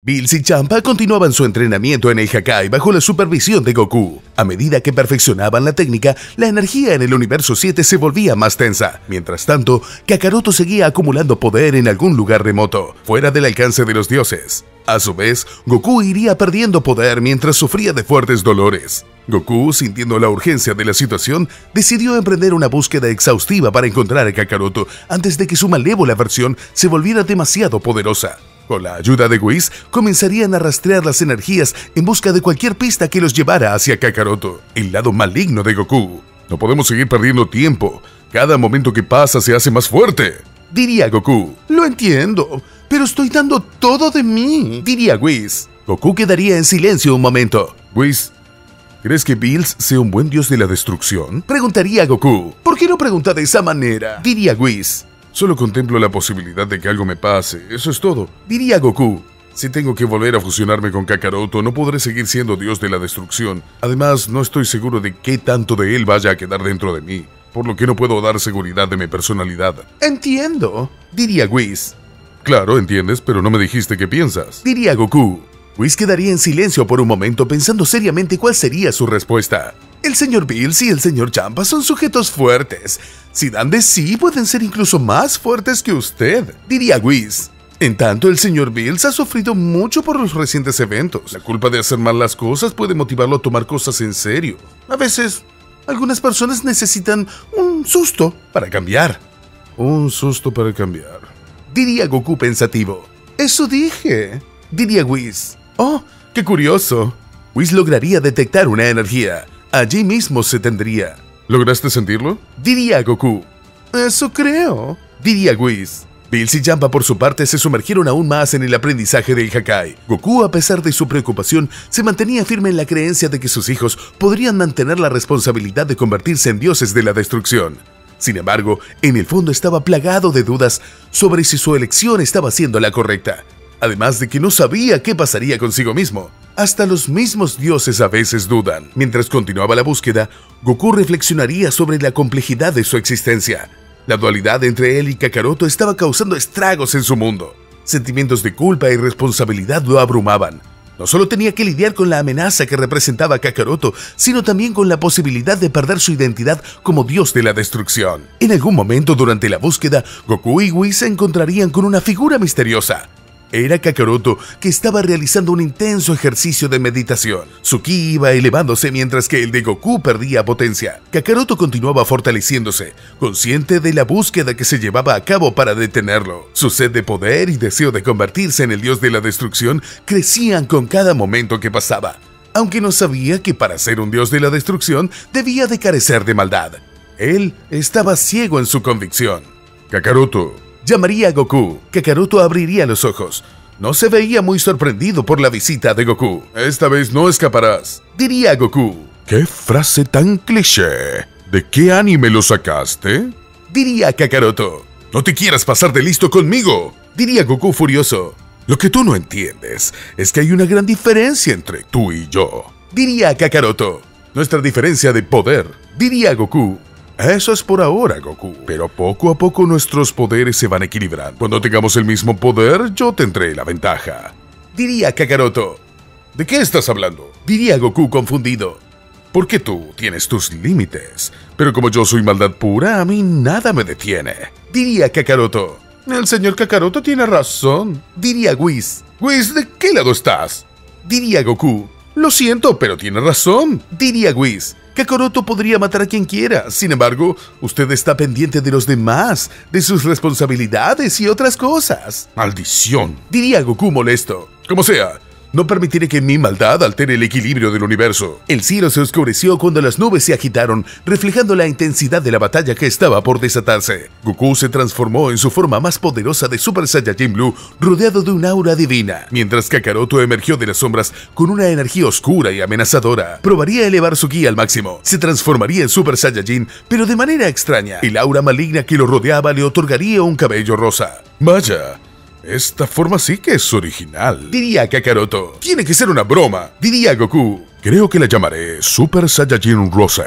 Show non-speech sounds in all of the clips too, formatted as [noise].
Bills y Champa continuaban su entrenamiento en el Hakai bajo la supervisión de Goku. A medida que perfeccionaban la técnica, la energía en el universo 7 se volvía más tensa. Mientras tanto, Kakaroto seguía acumulando poder en algún lugar remoto, fuera del alcance de los dioses. A su vez, Goku iría perdiendo poder mientras sufría de fuertes dolores. Goku, sintiendo la urgencia de la situación, decidió emprender una búsqueda exhaustiva para encontrar a Kakaroto antes de que su malévola versión se volviera demasiado poderosa. Con la ayuda de Whis, comenzarían a rastrear las energías en busca de cualquier pista que los llevara hacia Kakaroto, el lado maligno de Goku. No podemos seguir perdiendo tiempo. Cada momento que pasa se hace más fuerte. Diría Goku. Lo entiendo, pero estoy dando todo de mí. Diría Whis. Goku quedaría en silencio un momento. Whis, ¿crees que Bills sea un buen dios de la destrucción? Preguntaría Goku. ¿Por qué no pregunta de esa manera? Diría Whis. Solo contemplo la posibilidad de que algo me pase, eso es todo. Diría Goku. Si tengo que volver a fusionarme con Kakaroto, no podré seguir siendo dios de la destrucción. Además, no estoy seguro de qué tanto de él vaya a quedar dentro de mí, por lo que no puedo dar seguridad de mi personalidad. Entiendo, diría Whis. Claro, entiendes, pero no me dijiste qué piensas. Diría Goku. Whis quedaría en silencio por un momento pensando seriamente cuál sería su respuesta. El señor Bills y el señor Champa son sujetos fuertes. Si dan de sí, pueden ser incluso más fuertes que usted, diría Whis. En tanto, el señor Bills ha sufrido mucho por los recientes eventos. La culpa de hacer mal las cosas puede motivarlo a tomar cosas en serio. A veces, algunas personas necesitan un susto para cambiar. Un susto para cambiar. Diría Goku pensativo. Eso dije. Diría Whis. Oh, qué curioso. Whis lograría detectar una energía. Allí mismo se tendría. ¿Lograste sentirlo? Diría Goku. Eso creo. Diría Whis. Bills y Jampa por su parte se sumergieron aún más en el aprendizaje del Hakai. Goku, a pesar de su preocupación, se mantenía firme en la creencia de que sus hijos podrían mantener la responsabilidad de convertirse en dioses de la destrucción. Sin embargo, en el fondo estaba plagado de dudas sobre si su elección estaba siendo la correcta además de que no sabía qué pasaría consigo mismo. Hasta los mismos dioses a veces dudan. Mientras continuaba la búsqueda, Goku reflexionaría sobre la complejidad de su existencia. La dualidad entre él y Kakaroto estaba causando estragos en su mundo. Sentimientos de culpa y responsabilidad lo abrumaban. No solo tenía que lidiar con la amenaza que representaba Kakaroto, sino también con la posibilidad de perder su identidad como dios de la destrucción. En algún momento durante la búsqueda, Goku y Whis se encontrarían con una figura misteriosa. Era Kakaroto que estaba realizando un intenso ejercicio de meditación. Su ki iba elevándose mientras que el de Goku perdía potencia. Kakaroto continuaba fortaleciéndose, consciente de la búsqueda que se llevaba a cabo para detenerlo. Su sed de poder y deseo de convertirse en el dios de la destrucción crecían con cada momento que pasaba, aunque no sabía que para ser un dios de la destrucción debía de carecer de maldad. Él estaba ciego en su convicción. Kakaroto, llamaría a Goku. Kakaroto abriría los ojos. No se veía muy sorprendido por la visita de Goku. Esta vez no escaparás, diría Goku. ¿Qué frase tan cliché? ¿De qué anime lo sacaste? Diría Kakaroto. No te quieras pasar de listo conmigo, diría Goku furioso. Lo que tú no entiendes es que hay una gran diferencia entre tú y yo, diría Kakaroto. Nuestra diferencia de poder, diría Goku. Eso es por ahora, Goku. Pero poco a poco nuestros poderes se van equilibrando. Cuando tengamos el mismo poder, yo tendré la ventaja. Diría Kakaroto. ¿De qué estás hablando? Diría Goku confundido. Porque tú tienes tus límites. Pero como yo soy maldad pura, a mí nada me detiene. Diría Kakaroto. El señor Kakaroto tiene razón. Diría Whis. Whis, ¿de qué lado estás? Diría Goku. Lo siento, pero tiene razón. Diría Whis. Kakaroto podría matar a quien quiera. Sin embargo, usted está pendiente de los demás, de sus responsabilidades y otras cosas. Maldición, diría Goku molesto. Como sea, no permitiré que mi maldad altere el equilibrio del universo. El cielo se oscureció cuando las nubes se agitaron, reflejando la intensidad de la batalla que estaba por desatarse. Goku se transformó en su forma más poderosa de Super Saiyajin Blue, rodeado de un aura divina, mientras Kakaroto emergió de las sombras con una energía oscura y amenazadora. Probaría elevar su ki al máximo. Se transformaría en Super Saiyajin, pero de manera extraña. El aura maligna que lo rodeaba le otorgaría un cabello rosa. Vaya, esta forma sí que es original. Diría Kakaroto. Tiene que ser una broma. Diría Goku. Creo que la llamaré Super Saiyajin Rose.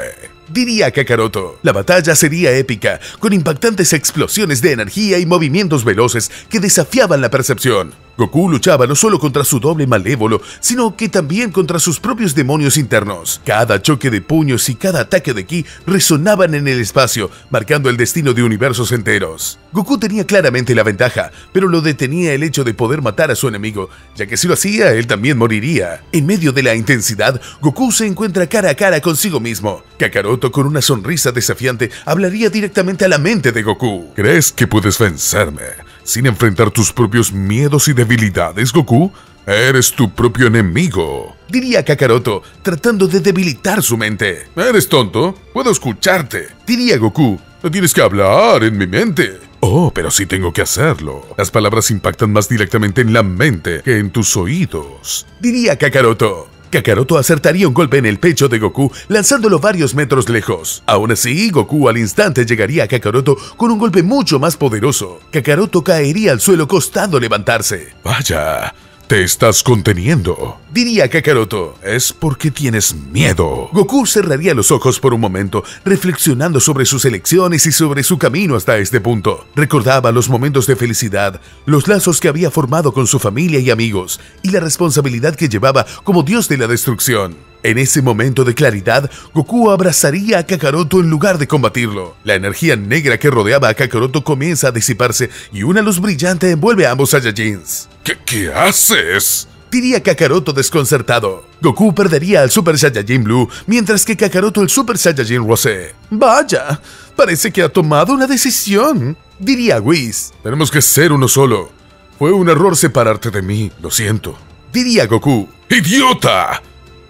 Diría Kakaroto. La batalla sería épica, con impactantes explosiones de energía y movimientos veloces que desafiaban la percepción. Goku luchaba no solo contra su doble malévolo, sino que también contra sus propios demonios internos. Cada choque de puños y cada ataque de ki resonaban en el espacio, marcando el destino de universos enteros. Goku tenía claramente la ventaja, pero lo detenía el hecho de poder matar a su enemigo, ya que si lo hacía, él también moriría. En medio de la intensidad, Goku se encuentra cara a cara consigo mismo. Kakaroto, con una sonrisa desafiante, hablaría directamente a la mente de Goku. ¿Crees que puedes vencerme sin enfrentar tus propios miedos y debilidades, Goku? Eres tu propio enemigo, diría Kakaroto, tratando de debilitar su mente. ¿Eres tonto? Puedo escucharte, diría Goku. No tienes que hablar en mi mente. Oh, pero sí tengo que hacerlo. Las palabras impactan más directamente en la mente que en tus oídos, diría Kakaroto. Kakaroto acertaría un golpe en el pecho de Goku, lanzándolo varios metros lejos. Aún así, Goku al instante llegaría a Kakaroto con un golpe mucho más poderoso. Kakaroto caería al suelo costando levantarse. Vaya, te estás conteniendo, diría Kakaroto. Es porque tienes miedo. Goku cerraría los ojos por un momento, reflexionando sobre sus elecciones y sobre su camino hasta este punto. Recordaba los momentos de felicidad, los lazos que había formado con su familia y amigos, y la responsabilidad que llevaba como dios de la destrucción. En ese momento de claridad, Goku abrazaría a Kakaroto en lugar de combatirlo. La energía negra que rodeaba a Kakaroto comienza a disiparse y una luz brillante envuelve a ambos Saiyajins. ¿Qué, qué haces? Diría Kakaroto desconcertado. Goku perdería al Super Saiyajin Blue, mientras que Kakaroto el Super Saiyajin Rosé. Vaya, parece que ha tomado una decisión. Diría Whis. Tenemos que ser uno solo. Fue un error separarte de mí, lo siento. Diría Goku. ¡Idiota!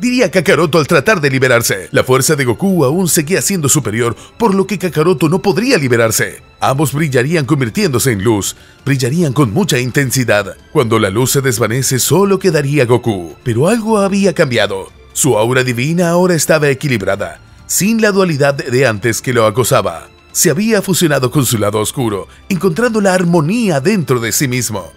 Diría Kakaroto al tratar de liberarse. La fuerza de Goku aún seguía siendo superior, por lo que Kakaroto no podría liberarse. Ambos brillarían convirtiéndose en luz, brillarían con mucha intensidad. Cuando la luz se desvanece solo quedaría Goku, pero algo había cambiado. Su aura divina ahora estaba equilibrada, sin la dualidad de antes que lo acosaba. Se había fusionado con su lado oscuro, encontrando la armonía dentro de sí mismo.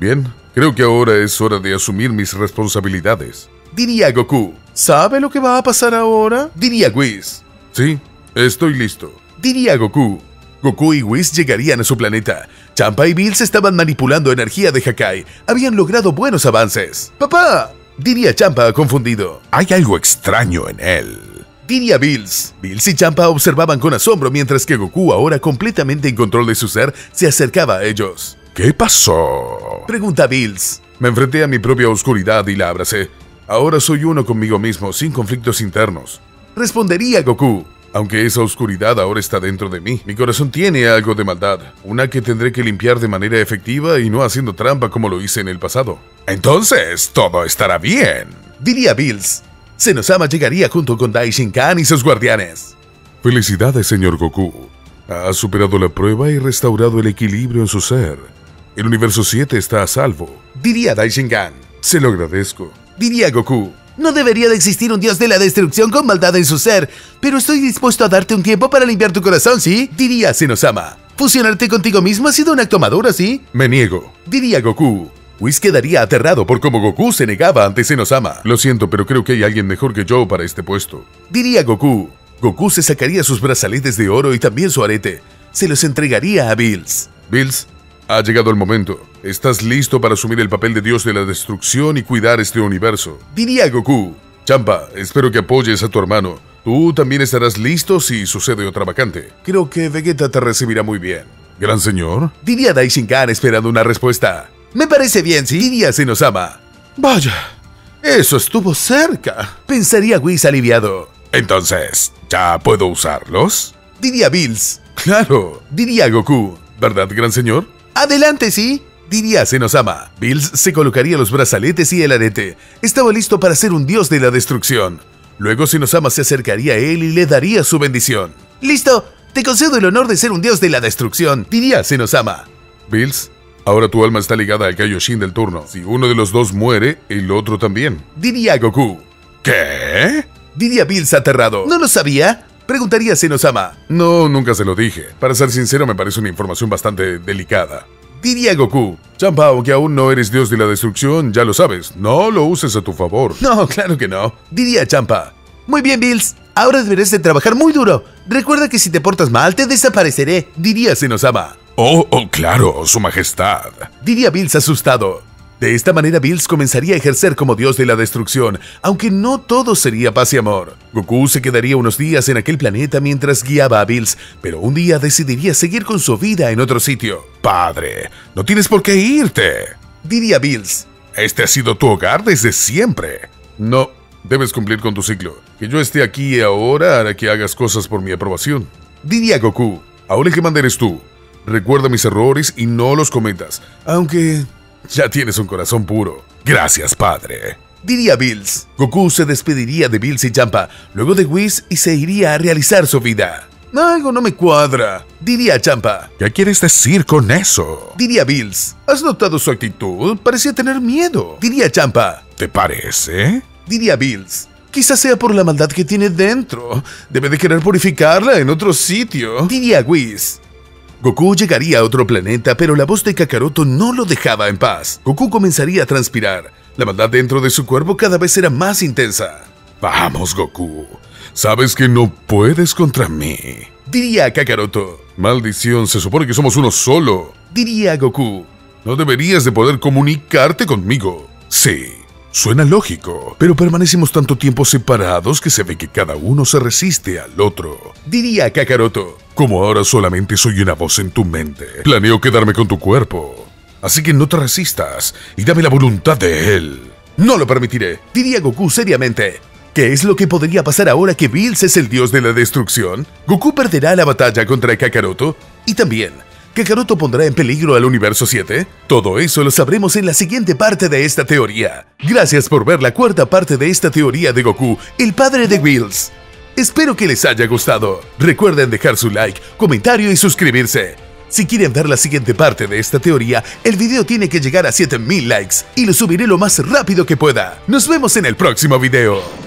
Bien, creo que ahora es hora de asumir mis responsabilidades diría Goku. ¿Sabe lo que va a pasar ahora? Diría Whis. Sí, estoy listo. Diría Goku. Goku y Whis llegarían a su planeta. Champa y Bills estaban manipulando energía de Hakai. Habían logrado buenos avances. ¡Papá! Diría Champa confundido. Hay algo extraño en él. Diría Bills. Bills y Champa observaban con asombro mientras que Goku, ahora completamente en control de su ser, se acercaba a ellos. ¿Qué pasó? Pregunta Bills. Me enfrenté a mi propia oscuridad y la abracé. Ahora soy uno conmigo mismo, sin conflictos internos. Respondería Goku. Aunque esa oscuridad ahora está dentro de mí, mi corazón tiene algo de maldad, una que tendré que limpiar de manera efectiva y no haciendo trampa como lo hice en el pasado. Entonces, todo estará bien, diría Bills. Senosama llegaría junto con Daishinkan y sus guardianes. Felicidades, señor Goku. Ha superado la prueba y restaurado el equilibrio en su ser. El universo 7 está a salvo, diría Daishinkan. Se lo agradezco diría Goku. No debería de existir un dios de la destrucción con maldad en su ser, pero estoy dispuesto a darte un tiempo para limpiar tu corazón, ¿sí? Diría Senosama. Fusionarte contigo mismo ha sido un acto maduro, ¿sí? Me niego, diría Goku. Whis quedaría aterrado por cómo Goku se negaba ante Senosama. Lo siento, pero creo que hay alguien mejor que yo para este puesto. Diría Goku. Goku se sacaría sus brazaletes de oro y también su arete. Se los entregaría a Bills. Bills, ha llegado el momento. Estás listo para asumir el papel de dios de la destrucción y cuidar este universo. Diría Goku. Champa, espero que apoyes a tu hermano. Tú también estarás listo si sucede otra vacante. Creo que Vegeta te recibirá muy bien. Gran señor. Diría Daishinkan esperando una respuesta. Me parece bien, ¿sí? Diría Senosama. Vaya, eso estuvo cerca. Pensaría Whis aliviado. Entonces, ¿ya puedo usarlos? Diría Bills. Claro, diría Goku. ¿Verdad, gran señor? Adelante, sí, diría Senosama. Bills se colocaría los brazaletes y el arete. Estaba listo para ser un dios de la destrucción. Luego Senosama se acercaría a él y le daría su bendición. ¡Listo! Te concedo el honor de ser un dios de la destrucción, diría Senosama. Bills, ahora tu alma está ligada al Kaioshin del turno. Si uno de los dos muere, el otro también. Diría Goku. ¿Qué? Diría Bills aterrado. ¿No lo sabía? Preguntaría Senosama. No, nunca se lo dije. Para ser sincero, me parece una información bastante delicada. Diría Goku. Champa, aunque aún no eres dios de la destrucción, ya lo sabes. No lo uses a tu favor. No, [laughs] claro que no. Diría Champa. Muy bien, Bills. Ahora deberás de trabajar muy duro. Recuerda que si te portas mal, te desapareceré. Diría Senosama. Oh, oh, claro, su majestad. Diría Bills asustado. De esta manera Bills comenzaría a ejercer como dios de la destrucción, aunque no todo sería paz y amor. Goku se quedaría unos días en aquel planeta mientras guiaba a Bills, pero un día decidiría seguir con su vida en otro sitio. Padre, no tienes por qué irte, diría Bills. Este ha sido tu hogar desde siempre. No, debes cumplir con tu ciclo. Que yo esté aquí ahora hará que hagas cosas por mi aprobación. Diría Goku, ahora el que manda eres tú. Recuerda mis errores y no los cometas, aunque ya tienes un corazón puro. Gracias, padre. Diría Bills. Goku se despediría de Bills y Champa, luego de Whis y se iría a realizar su vida. Algo no me cuadra, diría Champa. ¿Qué quieres decir con eso? Diría Bills. ¿Has notado su actitud? Parecía tener miedo. Diría Champa. ¿Te parece? Diría Bills. Quizás sea por la maldad que tiene dentro. Debe de querer purificarla en otro sitio. Diría Whis. Goku llegaría a otro planeta, pero la voz de Kakaroto no lo dejaba en paz. Goku comenzaría a transpirar. La maldad dentro de su cuerpo cada vez era más intensa. Vamos, Goku. Sabes que no puedes contra mí. Diría Kakaroto. Maldición, se supone que somos uno solo. Diría Goku. No deberías de poder comunicarte conmigo. Sí, suena lógico, pero permanecimos tanto tiempo separados que se ve que cada uno se resiste al otro. Diría Kakaroto. Como ahora solamente soy una voz en tu mente, planeo quedarme con tu cuerpo. Así que no te resistas y dame la voluntad de él. No lo permitiré, diría Goku seriamente. ¿Qué es lo que podría pasar ahora que Bills es el dios de la destrucción? Goku perderá la batalla contra Kakaroto y también ¿Kakaroto pondrá en peligro al universo 7? Todo eso lo sabremos en la siguiente parte de esta teoría. Gracias por ver la cuarta parte de esta teoría de Goku, el padre de Bills. Espero que les haya gustado. Recuerden dejar su like, comentario y suscribirse. Si quieren ver la siguiente parte de esta teoría, el video tiene que llegar a 7000 likes y lo subiré lo más rápido que pueda. Nos vemos en el próximo video.